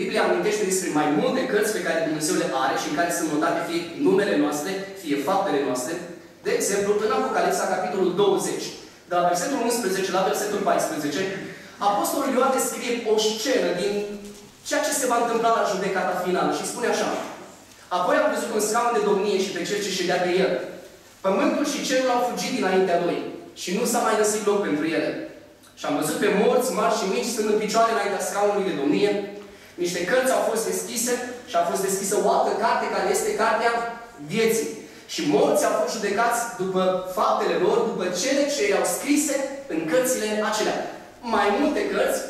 Biblia amintește despre mai multe cărți pe care Dumnezeu le are și în care sunt notate fie numele noastre, fie faptele noastre. De exemplu, în Apocalipsa, capitolul 20, de la versetul 11 la versetul 14, Apostolul Ioan descrie o scenă din ceea ce se va întâmpla la judecata finală și spune așa. Apoi am văzut un scaun de domnie și pe cel ce ședea pe el. Pământul și cerul au fugit dinaintea lui și nu s-a mai găsit loc pentru ele. Și am văzut pe morți mari și mici stând în picioare înaintea scaunului de domnie. Niște cărți au fost deschise și a fost deschisă o altă carte care este cartea vieții. Și morții au fost judecați după faptele lor, după cele ce erau scrise în cărțile acelea. Mai multe cărți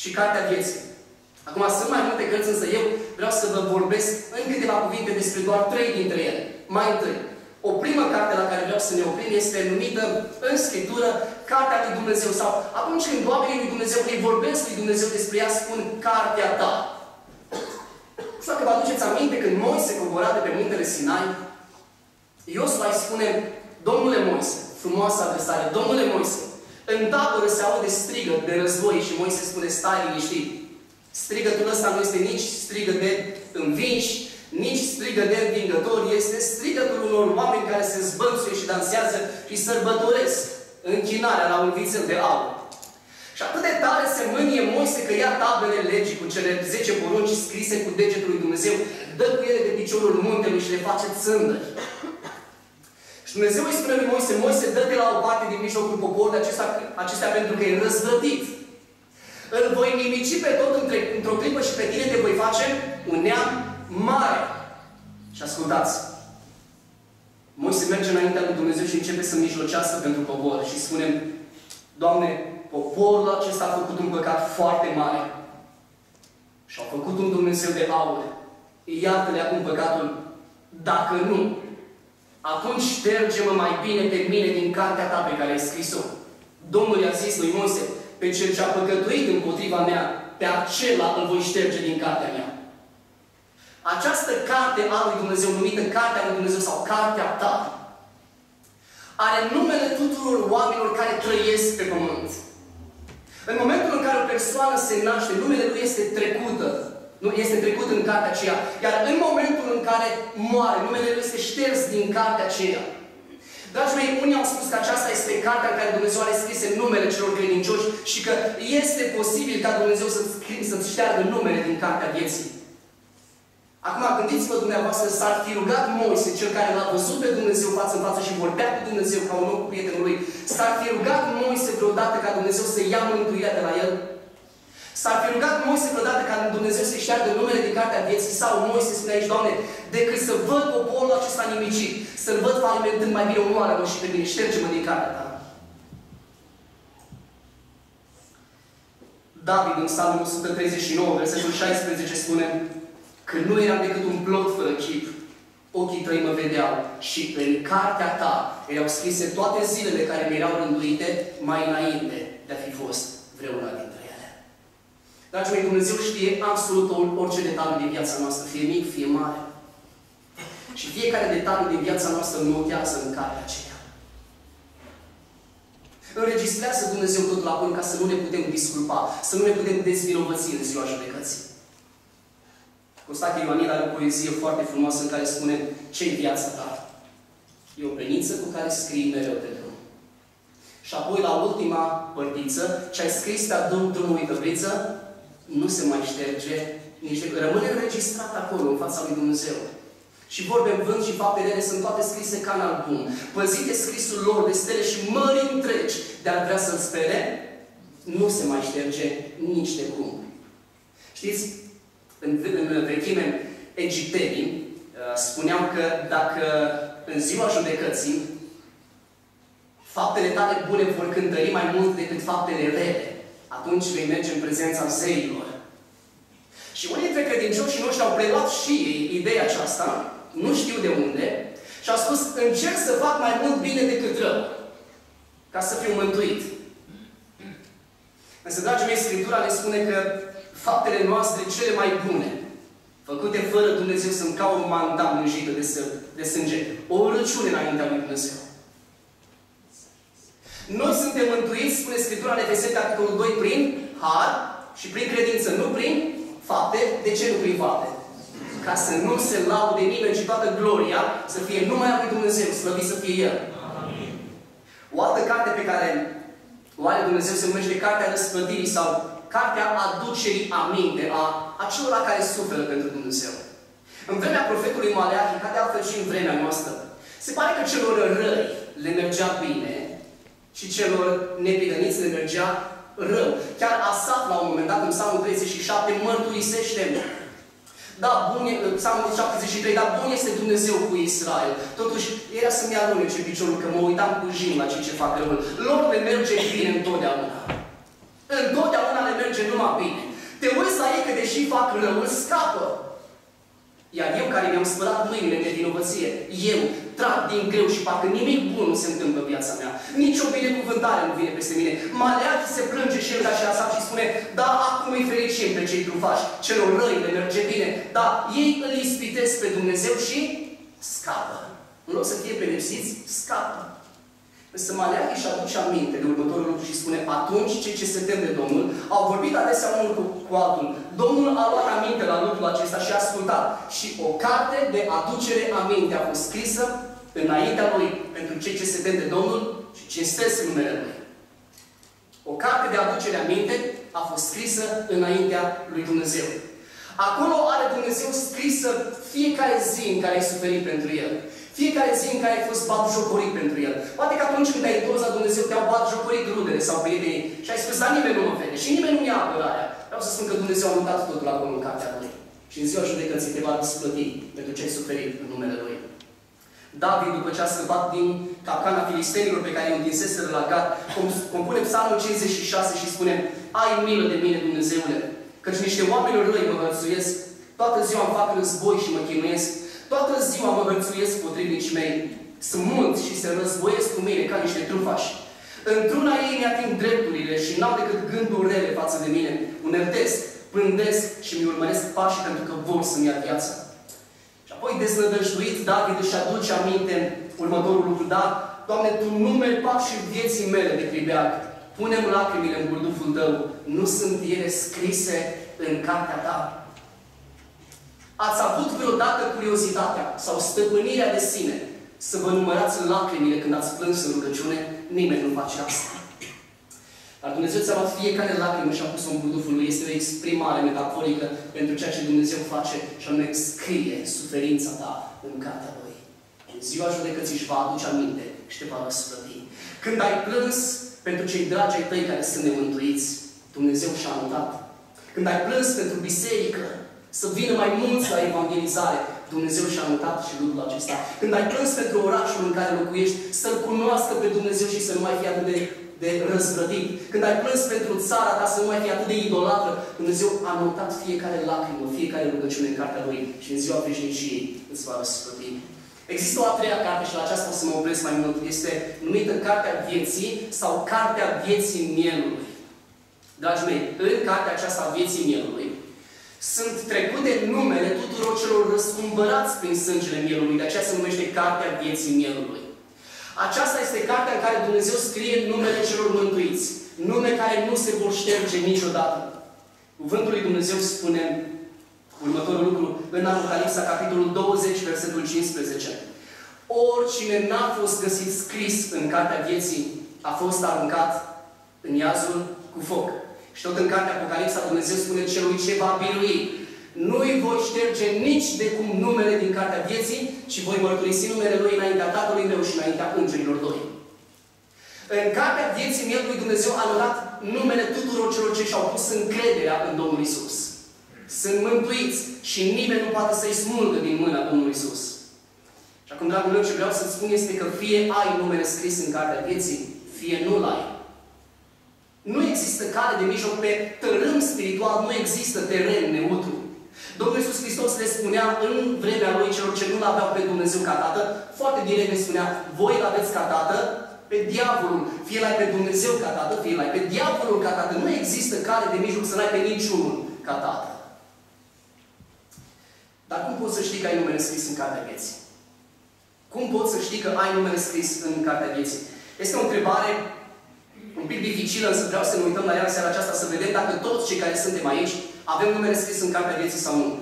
și cartea vieții. Acum sunt mai multe cărți, însă eu vreau să vă vorbesc în câteva cuvinte despre doar trei dintre ele. Mai întâi, o primă carte la care vreau să ne oprim este numită în Scriptură Cartea lui Dumnezeu. Sau atunci când oamenii lui Dumnezeu îi vorbesc lui Dumnezeu despre ea, spun Cartea ta. Nu știu dacă vă aduceți aminte când Moise cobora de pe muntele Sinai, Iosua îi spune, Domnule Moise, frumoasă adresare, Domnule Moise, în tabără se aude strigă de război și Moise spune, stai liniștit. Strigătul ăsta nu este nici strigă de învinși, nici strigă de învingători, este strigătul unor oameni care se zbănțuie și dansează și sărbătoresc închinarea la un vițel de aur. Și atât de tare se mânie Moise că ia tablele legii cu cele 10 porunci scrise cu degetul lui Dumnezeu, dă cu ele de piciorul muntelui și le face țândări. Și Dumnezeu îi spune lui Moise, Moise, dă-te la o parte din mijlocul poporului acesta, acestea pentru că e răzvrătit. Îl voi nimici pe tot într-o clipă și pe tine te voi face un neam mare. Și ascultați, Moise merge înaintea lui Dumnezeu și începe să mijlocească pentru popor și spune, Doamne, poporul acesta a făcut un păcat foarte mare și a făcut un Dumnezeu de aur. Iată-le acum păcatul. Dacă nu, atunci șterge-mă mai bine pe mine din cartea ta pe care ai scris-o. Domnul i-a zis lui Moise, pe cel ce a păcătuit împotriva mea, pe acela îl voi șterge din cartea mea. Această carte a lui Dumnezeu, numită Cartea lui Dumnezeu sau Cartea ta, are numele tuturor oamenilor care trăiesc pe pământ. În momentul în care o persoană se naște, numele lui este trecută. Nu este trecut în cartea aceea. Iar în momentul în care moare, numele lui este șters din cartea aceea. Dragii mei, unii au spus că aceasta este cartea în care Dumnezeu are scrise numele celor credincioși și că este posibil ca Dumnezeu să-ți să șteargă numele din cartea vieții. Acum, gândiți-vă dumneavoastră, s-ar fi rugat Moise, cel care l-a văzut pe Dumnezeu față în față și vorbea cu Dumnezeu ca un om cu prietenul lui, s-ar fi rugat Moise vreodată ca Dumnezeu să ia mântuirea de la el? S-ar fi rugat Moise vreodată ca Dumnezeu să-i șteargă numele din cartea vieții sau Moise spune aici, Doamne, decât să văd poporul acesta nimicit, să-l văd falimentând mai bine omoară-mă și pe mine, șterge-mă din cartea ta. David în Psalmul 139, versetul 16 spune că nu eram decât un plot fără chip, ochii tăi mă vedeau și în cartea ta erau scrise toate zilele care mi erau rânduite mai înainte de a fi fost vreuna dintre ele. Dragii mei, Dumnezeu știe absolut orice detaliu din viața noastră, fie mic, fie mare. Și fiecare detaliu din viața noastră notează în cartea aceea. Înregistrează Dumnezeu tot la bun ca să nu ne putem disculpa, să nu ne putem dezvinovăți în ziua judecății. Costache Ioanid are o poezie foarte frumoasă în care spune ce-i viața ta? E o peniță cu care scrii mereu pe drum. Și apoi, la ultima părtiță, ce ai scris pe drum, drumului de viță, nu se mai șterge, nici de... rămâne înregistrat acolo, în fața lui Dumnezeu. Și vorbe în vânt și faptele ele sunt toate scrise ca în album. Păzite scrisul lor de stele și mări întregi de a vrea să-l spere, nu se mai șterge nici de cum. Știți, în, în vechime, egiptenii uh, spuneau că dacă în ziua judecății faptele tale bune vor cântări mai mult decât faptele rele, atunci vei merge în prezența zeilor. Și unii dintre credincioșii noștri au preluat și ei ideea aceasta, nu știu de unde, și au spus, încerc să fac mai mult bine decât rău, ca să fiu mântuit. Însă, dragii mei, Scriptura ne spune că faptele noastre cele mai bune, făcute fără Dumnezeu, sunt ca o manta mânjită de, de sânge. O răciune înaintea lui Dumnezeu. Noi suntem mântuiți, spune Scriptura în Efeseni, capitolul 2, prin har și prin credință, nu prin fapte. De ce nu prin fapte? Ca să nu se laude nimeni, ci toată gloria să fie numai a lui Dumnezeu, slăvit să fie El. Amin. O altă carte pe care o are Dumnezeu se numește Cartea Răsplătirii sau Cartea Aducerii Aminte a acelora care suferă pentru Dumnezeu. În vremea profetului Maleachi, ca de altfel și în vremea noastră, se pare că celor răi le mergea bine și celor nepregăniți le mergea rău. Chiar Asaf, la un moment dat, în Psalmul 37, mărturisește da, bun e, Psalmul 73, dar bun este Dumnezeu cu Israel. Totuși, era să-mi alunece piciorul, că mă uitam cu jim la cei ce fac răul. Lor le merge bine întotdeauna. Întotdeauna le merge numai bine. Te uiți la ei că deși fac răul, scapă. Iar eu care mi-am spălat mâinile de vinovăție, eu trag din greu și parcă nimic bun nu se întâmplă în viața mea. Nici o binecuvântare nu vine peste mine. Maleachi se plânge și el ca și Asaf și spune, da, acum îi fericim pe cei trufași, celor răi le merge bine, da, ei îl ispitesc pe Dumnezeu și scapă. În loc să fie pedepsiți, scapă. Însă Maleachi își aduce aminte de următorul lucru și spune atunci cei ce se tem de Domnul au vorbit adesea unul cu, cu altul. Domnul a luat aminte la lucrul acesta și a ascultat. Și o carte de aducere aminte a fost scrisă înaintea lui pentru cei ce se tem de Domnul și cinstesc numele Lui. O carte de aducere aminte a fost scrisă înaintea lui Dumnezeu. Acolo are Dumnezeu scrisă fiecare zi în care ai suferit pentru El. Fiecare zi în care ai fost batjocorit pentru el. Poate că atunci când ai întors la Dumnezeu te-au batjocorit rudele sau prietenii și ai spus, dar nimeni nu mă vede și nimeni nu mi-a apărarea. Vreau să spun că Dumnezeu a mutat totul acolo în cartea Lui. Și în ziua judecății te va răsplăti pentru ce ai suferit în numele Lui. David, după ce a scăpat din capcana filistenilor pe care îi întinsese la Gat, compune psalmul 56 și spune Ai milă de mine, Dumnezeule, căci niște oameni răi mă hărțuiesc, toată ziua îmi fac război și mă chinuiesc, Toată ziua mă hărțuiesc potrivnicii mei. Sunt mulți și se războiesc cu mine ca niște trufași. Într-una ei mi-ating drepturile și n-au decât gânduri rele față de mine. Uneltesc, pândesc și mi urmăresc pașii pentru că vor să-mi ia viața. Și apoi deznădăjduit, David își aduce aminte următorul lucru. Da, Doamne, Tu numeri pașii vieții mele de cribeac. Punem lacrimile în burduful Tău. Nu sunt ele scrise în cartea Ta. Ați avut vreodată curiozitatea sau stăpânirea de sine să vă numărați lacrimile când ați plâns în rugăciune? Nimeni nu face asta. Dar Dumnezeu ți-a luat fiecare lacrimă și a pus-o în buduful lui. Este o exprimare metaforică pentru ceea ce Dumnezeu face și anume scrie suferința ta în cartea Lui. În ziua judecății își va aduce aminte și te va răsplăti. Când ai plâns pentru cei dragi ai tăi care sunt nemântuiți, Dumnezeu și-a notat. Când ai plâns pentru biserică, să vină mai mulți la evangelizare. Dumnezeu și-a notat și lucrul acesta. Când ai plâns pentru orașul în care locuiești, să-L cunoască pe Dumnezeu și să nu mai fie atât de, de răzvrătit. Când ai plâns pentru țara ta să nu mai fie atât de idolatră, Dumnezeu a notat fiecare lacrimă, fiecare rugăciune în cartea Lui și în ziua veșniciei îți va răsplăti. Există o a treia carte și la aceasta o să mă opresc mai mult. Este numită Cartea Vieții sau Cartea Vieții Mielului. Dragii mei, în cartea aceasta a Vieții Mielului, sunt trecute numele tuturor celor răscumpărați prin sângele mielului. De aceea se numește Cartea Vieții Mielului. Aceasta este cartea în care Dumnezeu scrie numele celor mântuiți. Nume care nu se vor șterge niciodată. Cuvântul lui Dumnezeu spune următorul lucru în Apocalipsa, capitolul 20, versetul 15. Oricine n-a fost găsit scris în Cartea Vieții a fost aruncat în iazul cu foc. Și tot în cartea Apocalipsa Dumnezeu spune celui ce va birui. Nu-i voi șterge nici de cum numele din cartea vieții, ci voi mărturisi numele Lui înaintea Tatălui meu și înaintea îngerilor Lui. În cartea vieții mie lui Dumnezeu a luat numele tuturor celor ce și-au pus încrederea în Domnul Isus. Sunt mântuiți și nimeni nu poate să-i smulgă din mâna Domnului Isus. Și acum, dragul meu, ce vreau să-ți spun este că fie ai numele scris în cartea vieții, fie nu-l ai. Nu există cale de mijloc pe tărâm spiritual, nu există teren neutru. Domnul Iisus Hristos le spunea în vremea Lui celor ce nu-L aveau pe Dumnezeu ca Tată, foarte direct le spunea, voi îl aveți ca Tată, pe diavolul, fie l-ai pe Dumnezeu ca Tată, fie l-ai pe diavolul ca Tată. Nu există cale de mijloc să n-ai pe niciunul ca Tată. Dar cum poți să știi că ai numele scris în Cartea Vieții? Cum poți să știi că ai numele scris în Cartea Vieții? Este o întrebare un pic dificilă, însă vreau să ne uităm la ea în seara aceasta, să vedem dacă toți cei care suntem aici avem numele scris în cartea vieții sau nu.